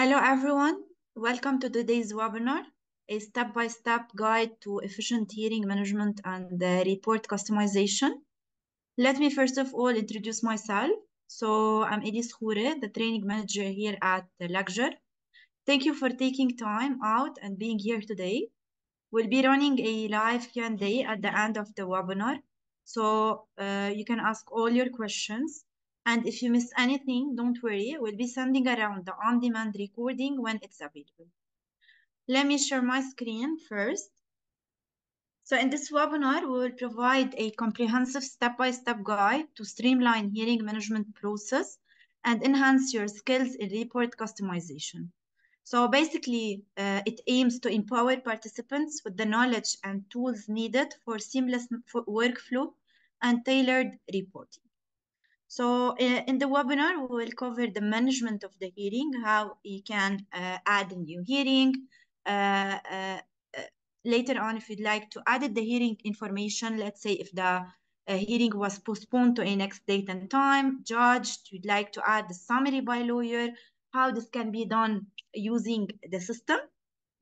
Hello everyone, welcome to today's webinar, a step-by-step guide to efficient hearing management and uh, report customization. Let me first of all introduce myself. So I'm Elise Khoure, the training manager here at LEXZUR. Thank you for taking time out and being here today. We'll be running a live Q&A at the end of the webinar, so uh, you can ask all your questions. And if you miss anything, don't worry, we'll be sending around the on-demand recording when it's available. Let me share my screen first. So in this webinar, we will provide a comprehensive step-by-step -step guide to streamline hearing management process and enhance your skills in report customization. So basically, uh, it aims to empower participants with the knowledge and tools needed for seamless workflow and tailored reporting. So uh, in the webinar, we will cover the management of the hearing, how you can uh, add a new hearing. Uh, uh, uh later on, if you'd like to add the hearing information, let's say if the hearing was postponed to a next date and time, judged, you'd like to add the summary by lawyer, how this can be done using the system,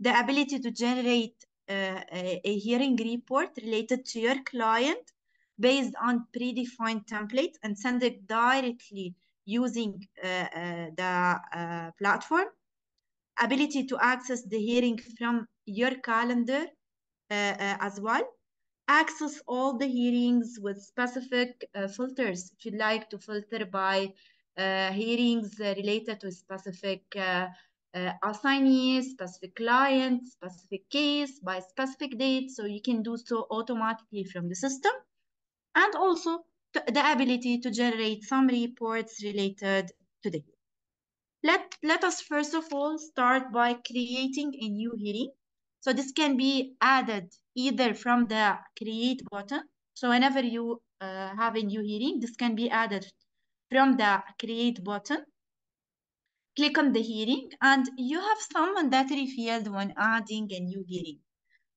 the ability to generate a, a hearing report related to your client, based on predefined templates and send it directly using uh, uh, the uh, platform. Ability to access the hearing from your calendar as well. Access all the hearings with specific filters. If you'd like to filter by hearings related to specific uh, assignee, specific client, specific case, by specific date. So you can do so automatically from the system and also the ability to generate some reports related to the hearing. Let, let us first of all start by creating a new hearing. So this can be added either from the create button. So whenever you uh, have a new hearing, this can be added from the create button. Click on the hearing and you have some mandatory field when adding a new hearing.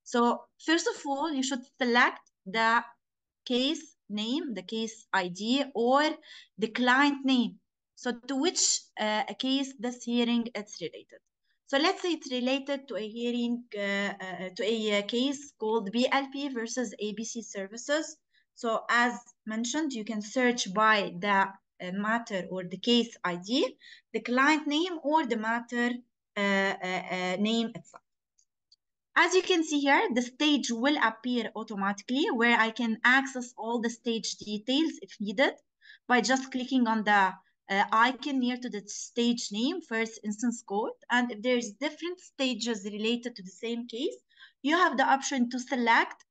So first of all, you should select the case name, the case ID, or the client name. So to which uh, case this hearing is related. So let's say it's related to a hearing, uh, uh, to a uh, case called BLP versus ABC services. So as mentioned, you can search by the uh, matter or the case ID, the client name, or the matter uh, name itself. As you can see here, the stage will appear automatically where I can access all the stage details if needed by just clicking on the uh, icon near to the stage name, first instance court. And if there's different stages related to the same case, you have the option to select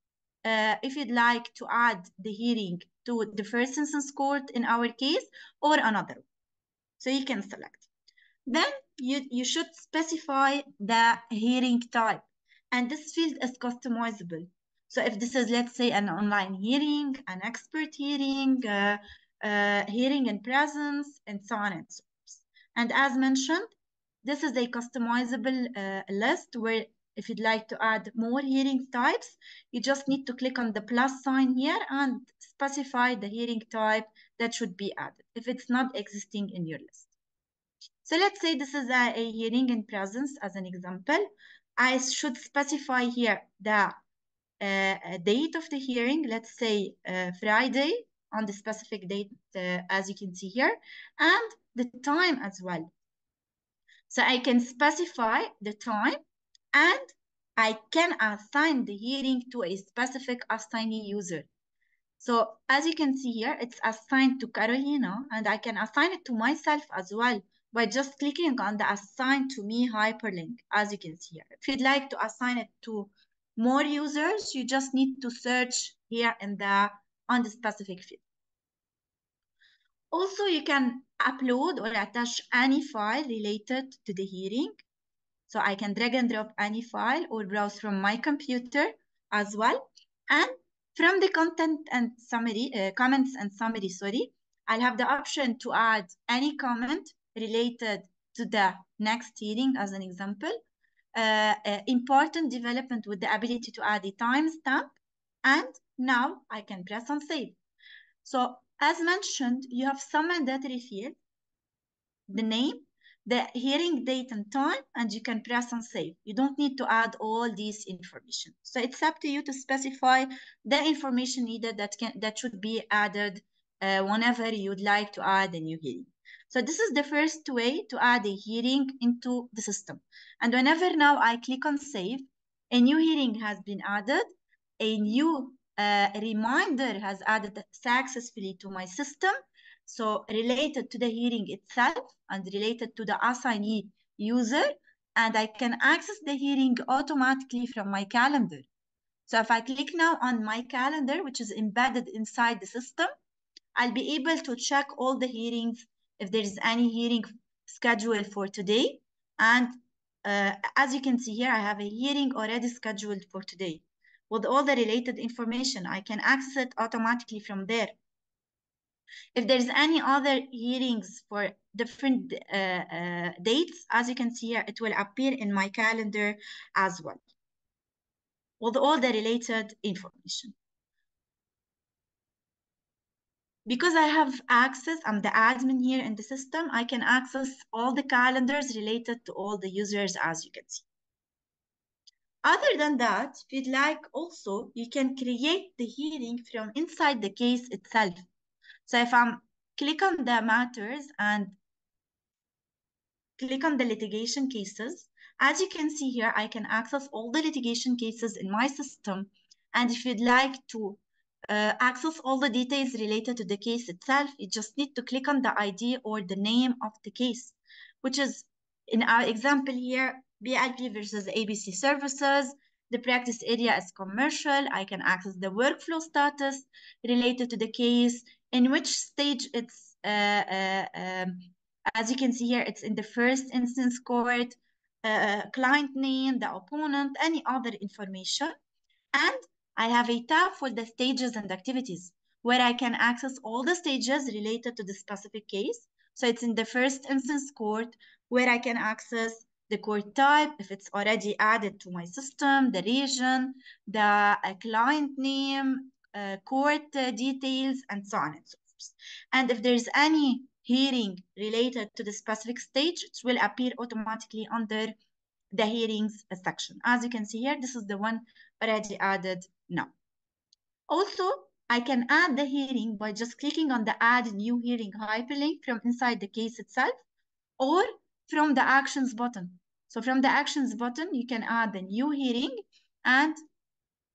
uh, if you'd like to add the hearing to the first instance court in our case or another. So you can select. Then you, you should specify the hearing type and this field is customizable. So if this is, let's say, an online hearing, an expert hearing, uh, uh, hearing in presence, and so on and so forth. And as mentioned, this is a customizable uh, list where if you'd like to add more hearing types, you just need to click on the plus sign here and specify the hearing type that should be added if it's not existing in your list. So let's say this is a, a hearing in presence as an example. I should specify here the uh, date of the hearing, let's say uh, Friday on the specific date, uh, as you can see here, and the time as well. So I can specify the time and I can assign the hearing to a specific assignee user. So as you can see here, it's assigned to Carolina and I can assign it to myself as well by just clicking on the assign to me hyperlink, as you can see here. If you'd like to assign it to more users, you just need to search here in the on the specific field. Also, you can upload or attach any file related to the hearing. So I can drag and drop any file or browse from my computer as well. And from the content and summary, uh, comments and summary, sorry, I'll have the option to add any comment related to the next hearing as an example. Uh, uh, important development with the ability to add a timestamp. And now I can press on save. So as mentioned, you have some mandatory field, the name, the hearing date and time, and you can press on save. You don't need to add all these information. So it's up to you to specify the information needed that can that should be added uh, whenever you'd like to add a new hearing. So this is the first way to add a hearing into the system. And whenever now I click on save, a new hearing has been added, a new uh, reminder has added successfully to my system, so related to the hearing itself and related to the assignee user, and I can access the hearing automatically from my calendar. So if I click now on my calendar, which is embedded inside the system, I'll be able to check all the hearings if there is any hearing scheduled for today. And uh, as you can see here, I have a hearing already scheduled for today. With all the related information, I can access it automatically from there. If there's any other hearings for different uh, uh, dates, as you can see here, it will appear in my calendar as well with all the related information. Because I have access, I'm the admin here in the system, I can access all the calendars related to all the users as you can see. Other than that, if you'd like also, you can create the hearing from inside the case itself. So if I'm click on the matters and click on the litigation cases, as you can see here, I can access all the litigation cases in my system. And if you'd like to uh, access all the details related to the case itself, you just need to click on the ID or the name of the case, which is in our example here, BLP versus ABC services. The practice area is commercial. I can access the workflow status related to the case, in which stage it's, uh, uh, um, as you can see here, it's in the first instance court, uh, client name, the opponent, any other information. And I have a tab for the stages and activities where I can access all the stages related to the specific case. So it's in the first instance court where I can access the court type, if it's already added to my system, the region, the uh, client name, uh, court uh, details, and so on and so forth. And if there's any hearing related to the specific stage, it will appear automatically under the hearings section. As you can see here, this is the one already added now. Also, I can add the hearing by just clicking on the add new hearing hyperlink from inside the case itself or from the actions button. So from the actions button, you can add the new hearing and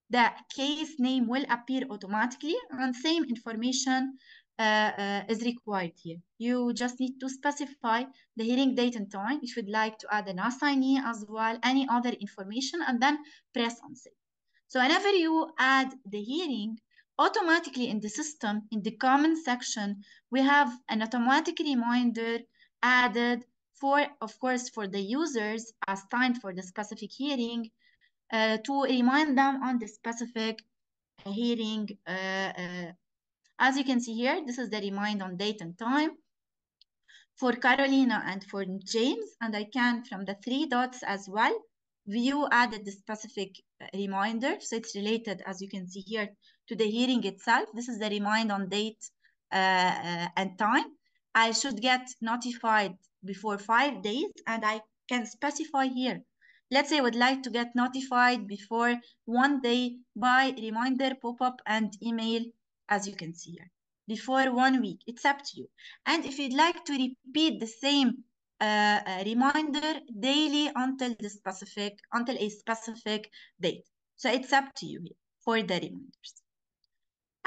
the case name will appear automatically and same information uh, uh, is required here. You just need to specify the hearing date and time. If you'd like to add an assignee as well, any other information, and then press on save. So whenever you add the hearing, automatically in the system, in the comment section, we have an automatic reminder added for, of course, for the users assigned for the specific hearing uh, to remind them on the specific hearing. Uh, uh, as you can see here, this is the remind on date and time for Carolina and for James, and I can, from the three dots as well, view added the specific reminder. So it's related, as you can see here, to the hearing itself. This is the remind on date uh, uh, and time. I should get notified before five days and I can specify here. Let's say I would like to get notified before one day by reminder, pop-up, and email, as you can see here. Before one week, it's up to you. And if you'd like to repeat the same uh, reminder daily until the specific, until a specific date. So it's up to you for the reminders.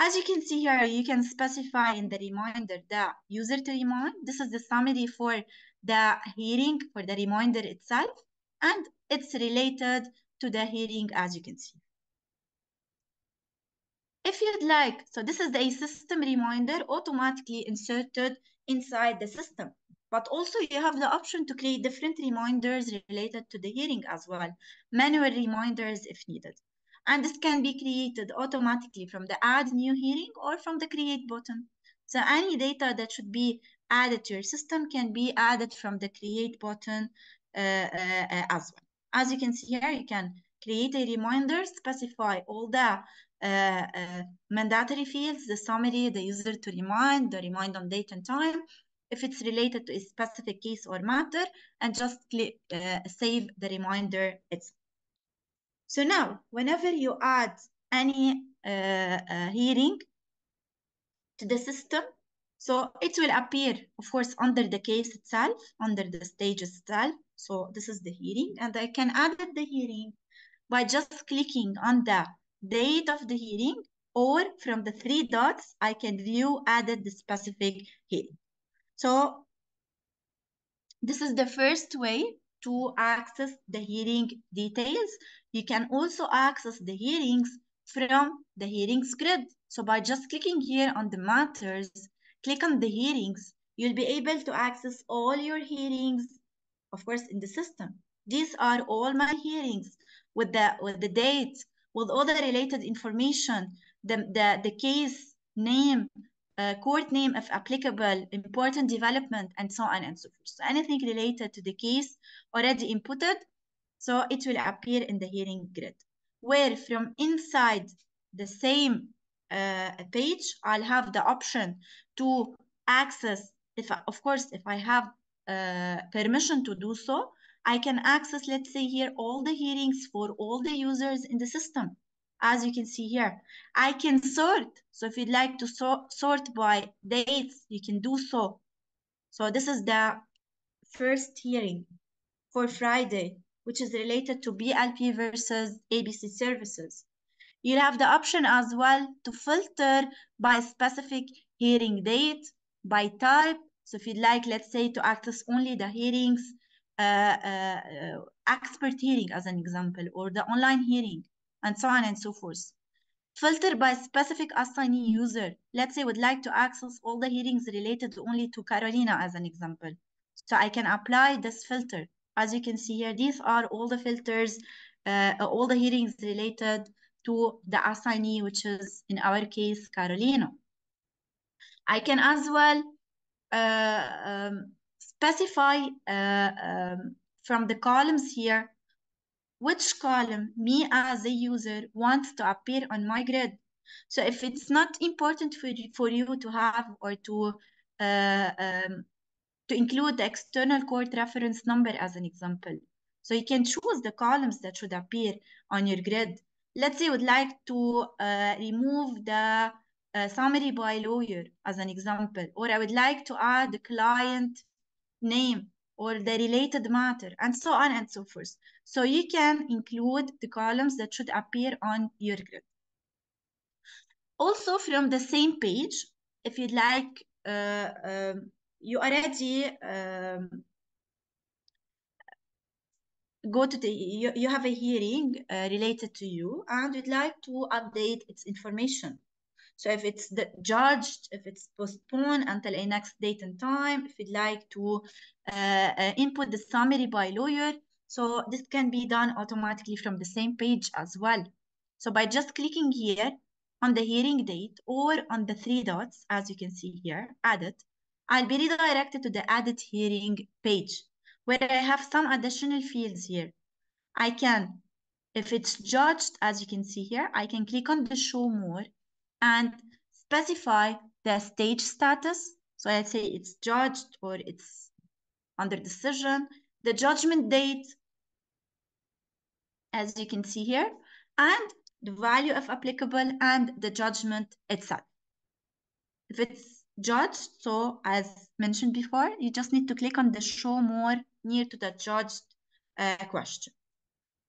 As you can see here, you can specify in the reminder the user to remind. This is the summary for the hearing for the reminder itself, and it's related to the hearing as you can see. If you'd like, so this is a system reminder automatically inserted inside the system. But also you have the option to create different reminders related to the hearing as well, manual reminders if needed. And this can be created automatically from the add new hearing or from the create button. So any data that should be added to your system can be added from the create button uh, uh, uh, as well. As you can see here, you can create a reminder, specify all the uh, uh, mandatory fields, the summary, the user to remind, the remind on date and time, if it's related to a specific case or matter, and just click uh, save the reminder itself. So now, whenever you add any uh, uh, hearing to the system, so it will appear, of course, under the case itself, under the stage itself. So this is the hearing, and I can add the hearing by just clicking on the date of the hearing, or from the three dots, I can view added the specific hearing. So this is the first way to access the hearing details. You can also access the hearings from the hearings grid. So by just clicking here on the matters, click on the hearings, you'll be able to access all your hearings, of course, in the system. These are all my hearings with the, with the date, with all the related information, the, the, the case name, uh, court name if applicable, important development, and so on and so forth. So anything related to the case already inputted, so it will appear in the hearing grid. Where from inside the same uh, page, I'll have the option to access, if of course, if I have uh, permission to do so, I can access, let's say here, all the hearings for all the users in the system. As you can see here, I can sort. So if you'd like to so sort by dates, you can do so. So this is the first hearing for Friday, which is related to BLP versus ABC services. You have the option as well to filter by specific hearing date, by type. So if you'd like, let's say, to access only the hearings, uh, uh, uh, expert hearing as an example, or the online hearing, and so on and so forth. Filter by specific assignee user. Let's say would like to access all the hearings related only to Carolina as an example. So I can apply this filter. As you can see here, these are all the filters, uh, all the hearings related to the assignee, which is in our case, Carolina. I can as well uh, um, specify uh, um, from the columns here which column me as a user wants to appear on my grid. So if it's not important for you, for you to have or to uh, um, to include the external court reference number as an example. So you can choose the columns that should appear on your grid. Let's say you would like to uh, remove the uh, summary by lawyer as an example, or I would like to add the client name or the related matter, and so on and so forth. So you can include the columns that should appear on your grid. Also from the same page, if you'd like, uh, um, you already um, go to the, you, you have a hearing uh, related to you and you'd like to update its information. So if it's the judged, if it's postponed until a next date and time, if you'd like to uh, uh, input the summary by lawyer, so this can be done automatically from the same page as well. So by just clicking here on the hearing date or on the three dots, as you can see here, added, I'll be redirected to the added hearing page where I have some additional fields here. I can, if it's judged, as you can see here, I can click on the show more and specify the stage status. So let's say it's judged or it's under decision, the judgment date, as you can see here, and the value of applicable and the judgment itself. If it's judged, so as mentioned before, you just need to click on the show more near to the judged uh, question.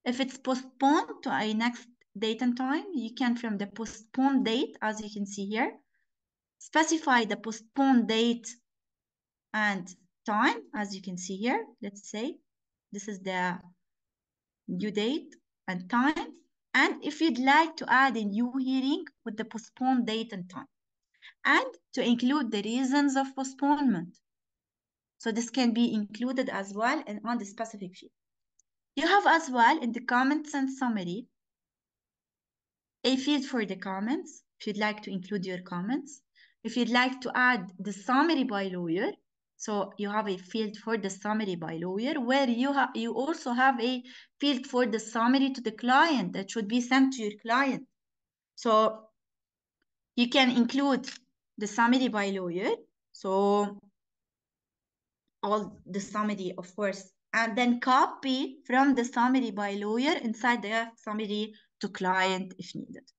If it's postponed to a next date and time, you can from the postponed date, as you can see here, specify the postponed date and time, as you can see here. Let's say this is the due date and time. And if you'd like to add a new hearing with the postponed date and time, and to include the reasons of postponement. So this can be included as well and on the specific field. You have as well in the comments and summary a field for the comments, if you'd like to include your comments. If you'd like to add the summary by lawyer, so you have a field for the summary by lawyer where you have you also have a field for the summary to the client that should be sent to your client. So you can include the summary by lawyer. So all the summary, of course, and then copy from the summary by lawyer inside the summary to client if needed.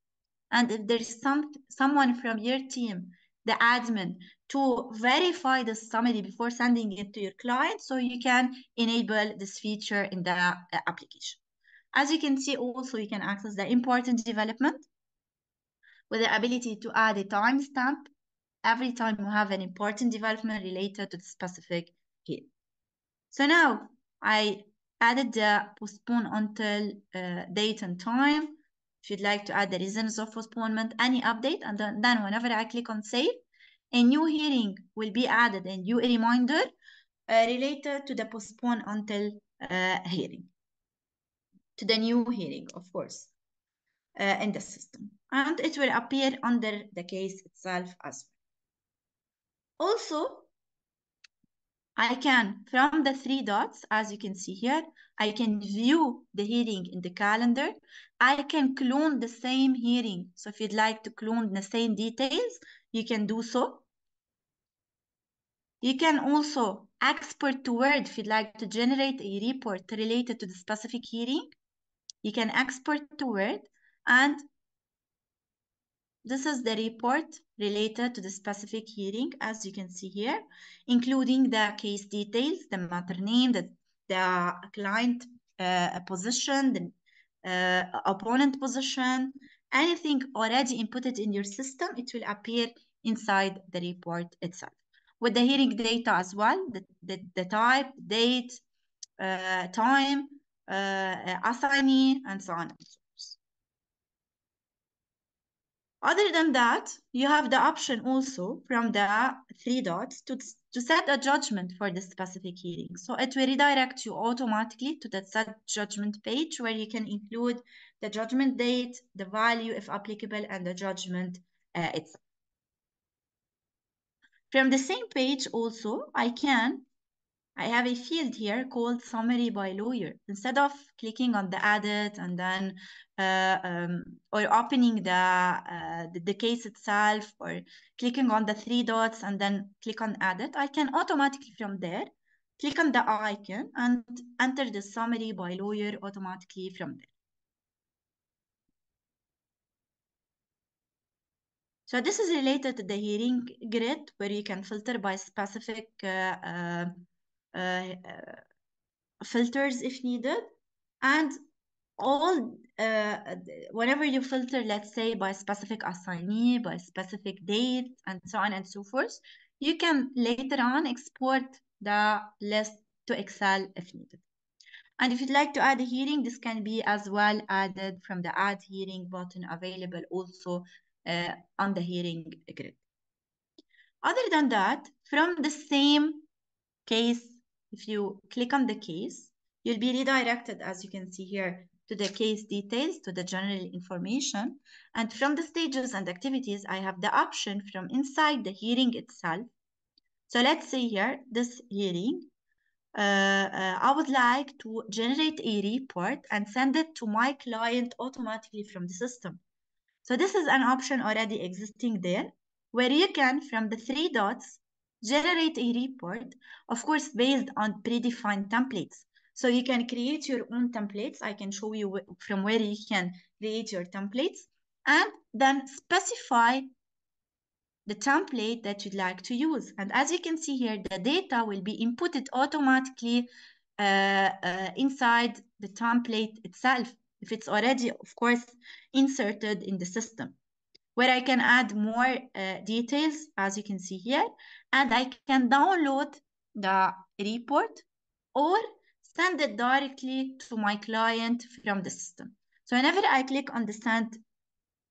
And if there's some someone from your team, the admin, to verify the summary before sending it to your client, so you can enable this feature in the uh, application. As you can see, also you can access the important development with the ability to add a timestamp every time you have an important development related to the specific hearing. So now I added the postpone until uh, date and time. If you'd like to add the reasons of postponement, any update, and then, whenever I click on save, a new hearing will be added, a new reminder uh, related to the postpone until uh, hearing, to the new hearing, of course, uh, in the system. And it will appear under the case itself as well. Also, I can, from the three dots, as you can see here, I can view the hearing in the calendar. I can clone the same hearing. So if you'd like to clone the same details, you can do so. You can also export to Word if you'd like to generate a report related to the specific hearing. You can export to Word and this is the report related to the specific hearing, as you can see here, including the case details, the matter name, the, the client uh, position, the uh, opponent position, anything already inputted in your system, it will appear inside the report itself. With the hearing data as well, the, the, the type, date, uh, time, uh, assignee, and so on. Other than that, you have the option also from the three dots to, to set a judgment for the specific hearing. So it will redirect you automatically to the set judgment page where you can include the judgment date, the value if applicable, and the judgment uh, itself. From the same page also, I can I have a field here called summary by lawyer. Instead of clicking on the edit and then um, or opening the, uh, the, the case itself or clicking on the three dots and then click on edit, I can automatically from there click on the icon and enter the summary by lawyer automatically from there. So this is related to the hearing grid where you can filter by specific uh, uh uh, uh, filters if needed and all uh, whenever you filter let's say by specific assignee by specific date and so on and so forth you can later on export the list to excel if needed. And if you'd like to add a hearing this can be as well added from the add hearing button available also uh, on the hearing grid. Other than that from the same case if you click on the case, you'll be redirected, as you can see here, to the case details, to the general information. And from the stages and activities, I have the option from inside the hearing itself. So let's see here, this hearing, uh, uh, I would like to generate a report and send it to my client automatically from the system. So this is an option already existing there, where you can, from the three dots, generate a report, of course, based on predefined templates. So you can create your own templates. I can show you from where you can create your templates and then specify the template that you'd like to use. And as you can see here, the data will be inputted automatically uh, uh, inside the template itself if it's already, of course, inserted in the system where I can add more uh, details, as you can see here, and I can download the report or send it directly to my client from the system. So whenever I click on the send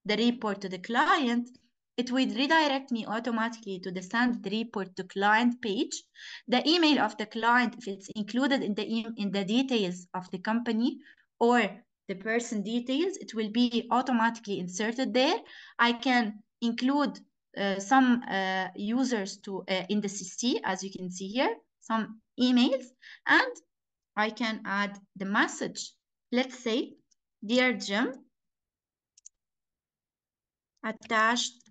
the report to the client, it will redirect me automatically to the send the report to client page. The email of the client, if it's included in the, in the details of the company, or the person details, it will be automatically inserted there. I can include uh, some uh, users to uh, in the CC, as you can see here, some emails, and I can add the message. Let's say, dear Jim, attached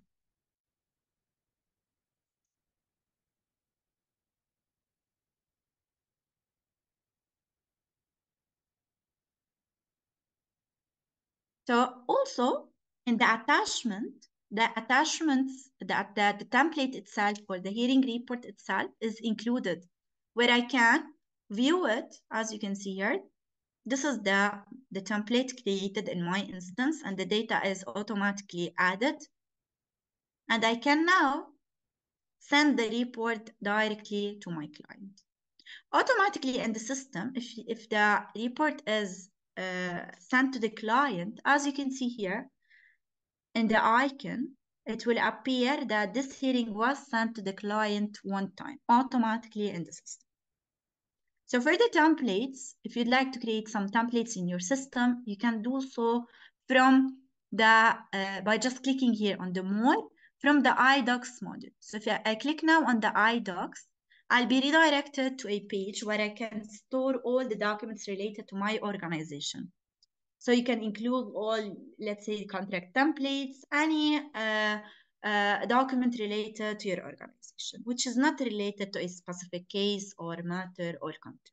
So also in the attachment, the attachments, that that the template itself or the hearing report itself is included where I can view it, as you can see here. This is the, the template created in my instance and the data is automatically added. And I can now send the report directly to my client. Automatically in the system, if, if the report is uh, sent to the client, as you can see here, in the icon, it will appear that this hearing was sent to the client one time, automatically in the system. So for the templates, if you'd like to create some templates in your system, you can do so from the, uh, by just clicking here on the more from the iDocs module. So if I click now on the iDocs, I'll be redirected to a page where I can store all the documents related to my organization. So you can include all, let's say, contract templates, any uh, uh, document related to your organization, which is not related to a specific case or matter or content.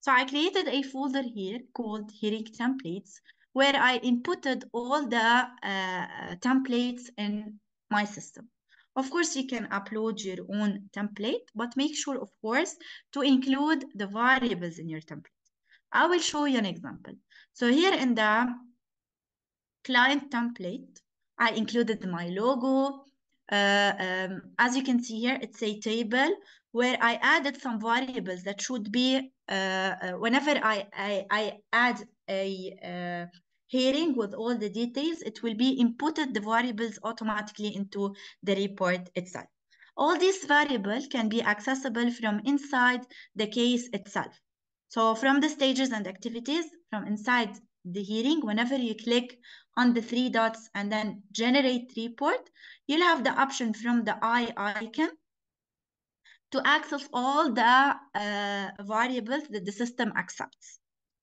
So I created a folder here called Hearing Templates, where I inputted all the uh, templates in my system. Of course, you can upload your own template, but make sure, of course, to include the variables in your template. I will show you an example. So here in the client template, I included my logo. Uh, um, as you can see here, it's a table where I added some variables that should be, uh, uh, whenever I, I, I add a uh, hearing with all the details, it will be inputted the variables automatically into the report itself. All these variables can be accessible from inside the case itself. So from the stages and activities, from inside the hearing, whenever you click on the three dots and then generate report, you'll have the option from the eye icon to access all the uh, variables that the system accepts.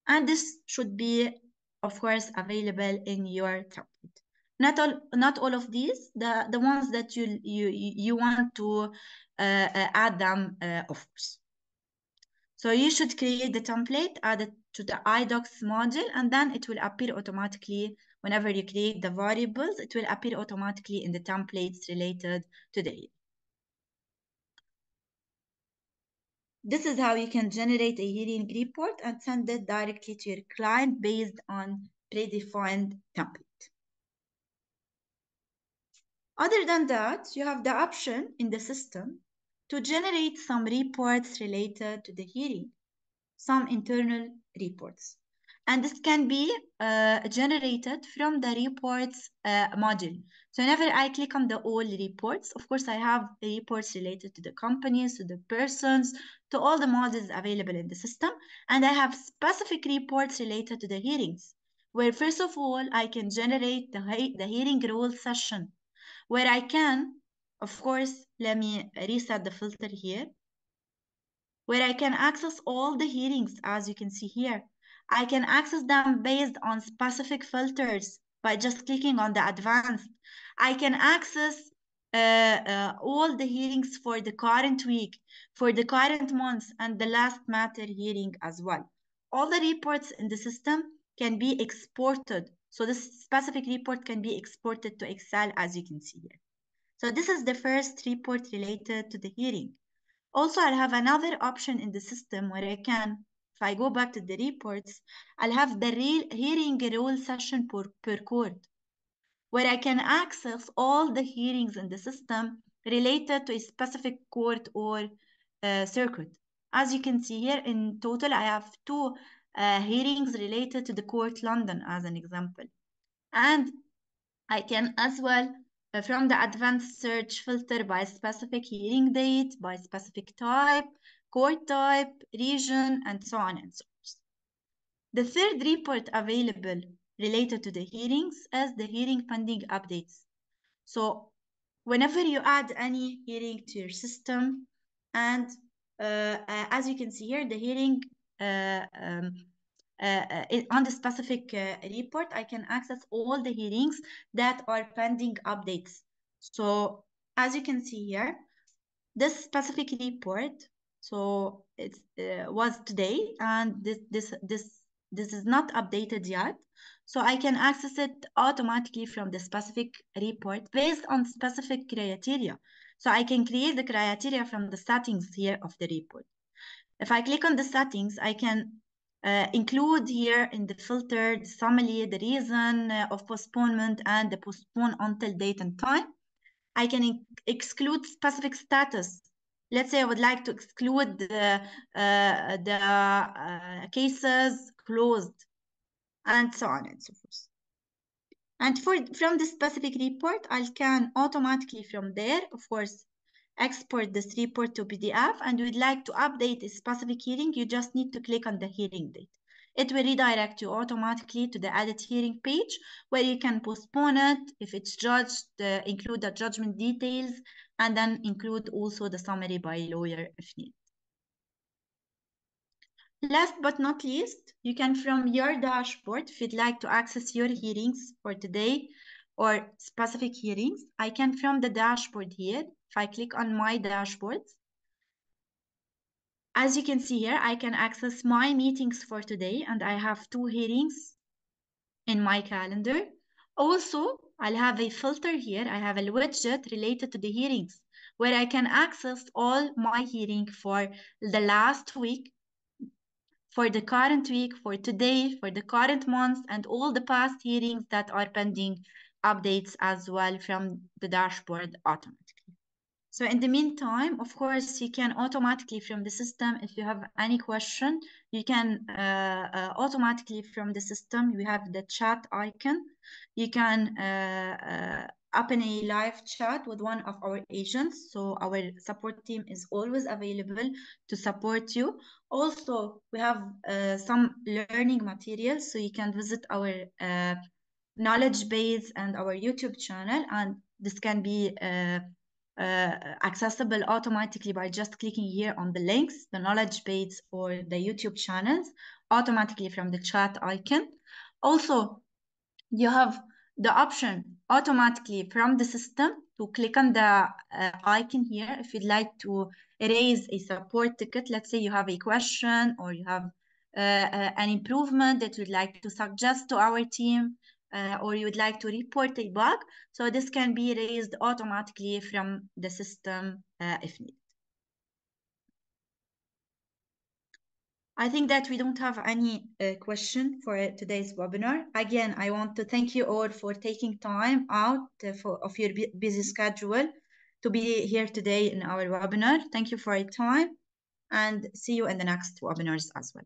And this should be, of course, available in your template. Not all, not all of these, the, the ones that you, you, you want to uh, uh, add them, uh, of course. So you should create the template, add it to the iDocs module, and then it will appear automatically whenever you create the variables, it will appear automatically in the templates related to the This is how you can generate a hearing report and send it directly to your client based on predefined template. Other than that, you have the option in the system to generate some reports related to the hearing, some internal reports. And this can be uh, generated from the reports uh, module. So whenever I click on the all reports, of course, I have the reports related to the companies, to the persons, to all the models available in the system. And I have specific reports related to the hearings, where first of all, I can generate the, the hearing roll session, where I can, of course, let me reset the filter here, where I can access all the hearings, as you can see here. I can access them based on specific filters by just clicking on the advanced. I can access uh, uh, all the hearings for the current week, for the current month, and the last matter hearing as well. All the reports in the system can be exported. So this specific report can be exported to Excel as you can see here. So this is the first report related to the hearing. Also, I'll have another option in the system where I can if I go back to the reports, I'll have the real hearing roll session per, per court, where I can access all the hearings in the system related to a specific court or uh, circuit. As you can see here, in total, I have two uh, hearings related to the court London as an example. And I can as well, uh, from the advanced search filter by specific hearing date, by specific type, court type, region, and so on and so forth. The third report available related to the hearings is the hearing pending updates. So whenever you add any hearing to your system, and uh, uh, as you can see here, the hearing uh, um, uh, uh, on the specific uh, report, I can access all the hearings that are pending updates. So as you can see here, this specific report so it uh, was today, and this this this this is not updated yet. So I can access it automatically from the specific report based on specific criteria. So I can create the criteria from the settings here of the report. If I click on the settings, I can uh, include here in the filter the summary, the reason uh, of postponement and the postpone until date and time. I can exclude specific status. Let's say I would like to exclude the, uh, the uh, cases closed and so on and so forth. And for from the specific report, I can automatically from there, of course, export this report to PDF and we'd like to update a specific hearing, you just need to click on the hearing date. It will redirect you automatically to the edit hearing page where you can postpone it if it's judged, uh, include the judgment details, and then include also the summary by lawyer if needed. Last but not least, you can from your dashboard, if you'd like to access your hearings for today or specific hearings, I can from the dashboard here, if I click on my dashboard, as you can see here, I can access my meetings for today and I have two hearings in my calendar. Also, I'll have a filter here. I have a widget related to the hearings where I can access all my hearing for the last week for the current week, for today, for the current month, and all the past hearings that are pending updates as well from the dashboard automatically. So in the meantime, of course, you can automatically from the system, if you have any question, you can uh, uh, automatically from the system, you have the chat icon. You can uh, uh open a live chat with one of our agents. So our support team is always available to support you. Also, we have uh, some learning materials, so you can visit our uh, knowledge base and our YouTube channel, and this can be accessible automatically by just clicking here on the links, the knowledge base or the YouTube channels, automatically from the chat icon. Also, you have the option automatically from the system to click on the uh, icon here if you'd like to raise a support ticket. Let's say you have a question or you have uh, uh, an improvement that you'd like to suggest to our team uh, or you would like to report a bug. So this can be raised automatically from the system uh, if needed. I think that we don't have any uh, question for today's webinar. Again, I want to thank you all for taking time out uh, for, of your busy schedule to be here today in our webinar. Thank you for your time and see you in the next webinars as well.